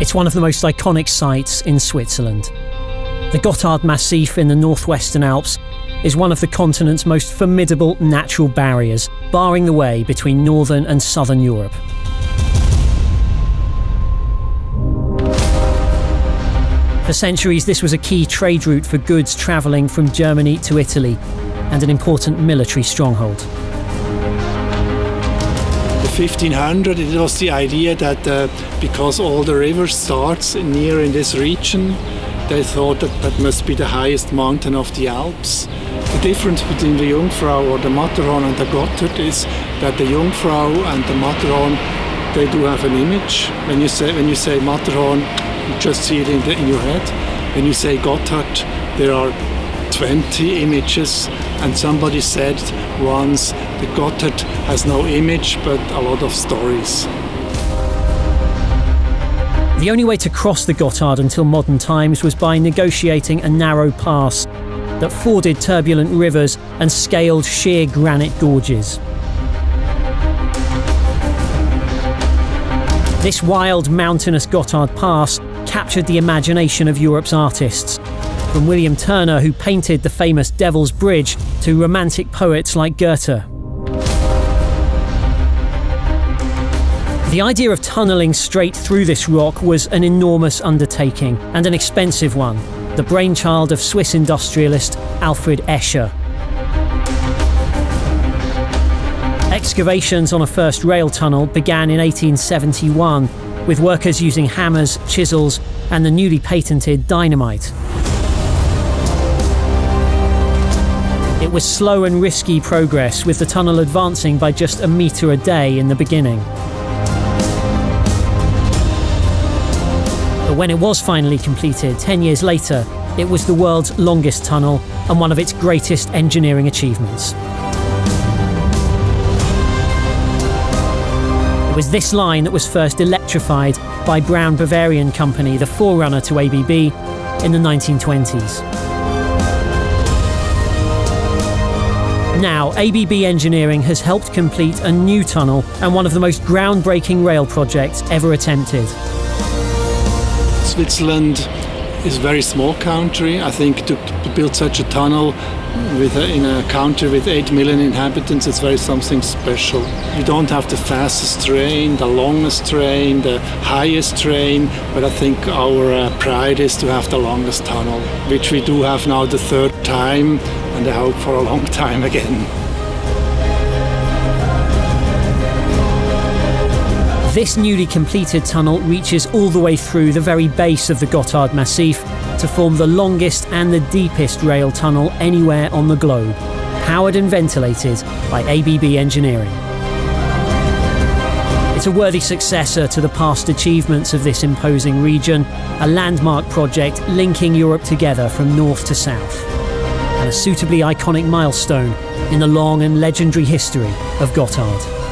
It's one of the most iconic sites in Switzerland. The Gotthard Massif in the northwestern Alps is one of the continent's most formidable natural barriers, barring the way between northern and southern Europe. For centuries, this was a key trade route for goods travelling from Germany to Italy and an important military stronghold. The 1500, it was the idea that uh, because all the river starts near in this region, they thought that that must be the highest mountain of the Alps. The difference between the Jungfrau or the Matterhorn and the Gotthard is that the Jungfrau and the Matterhorn, they do have an image. When you say when you say Matterhorn, you just see it in, the, in your head. When you say Gotthard, there are 20 images, and somebody said once the Gotthard has no image but a lot of stories. The only way to cross the Gotthard until modern times was by negotiating a narrow pass that forded turbulent rivers and scaled sheer granite gorges. This wild mountainous Gotthard Pass captured the imagination of Europe's artists. From William Turner, who painted the famous Devil's Bridge, to romantic poets like Goethe. The idea of tunnelling straight through this rock was an enormous undertaking and an expensive one, the brainchild of Swiss industrialist Alfred Escher. Excavations on a first rail tunnel began in 1871 with workers using hammers, chisels, and the newly patented dynamite. It was slow and risky progress, with the tunnel advancing by just a metre a day in the beginning. But when it was finally completed, 10 years later, it was the world's longest tunnel and one of its greatest engineering achievements. It was this line that was first electrified by Brown Boveri Company, the forerunner to ABB, in the 1920s. Now, ABB Engineering has helped complete a new tunnel and one of the most groundbreaking rail projects ever attempted. Switzerland is a very small country. I think to, to build such a tunnel a, in a country with 8 million inhabitants, it's very something special. You don't have the fastest train, the longest train, the highest train, but I think our uh, pride is to have the longest tunnel, which we do have now the third time, and I hope for a long time again. This newly completed tunnel reaches all the way through the very base of the Gotthard Massif to form the longest and the deepest rail tunnel anywhere on the globe, powered and ventilated by ABB Engineering. It's a worthy successor to the past achievements of this imposing region, a landmark project linking Europe together from north to south, and a suitably iconic milestone in the long and legendary history of Gotthard.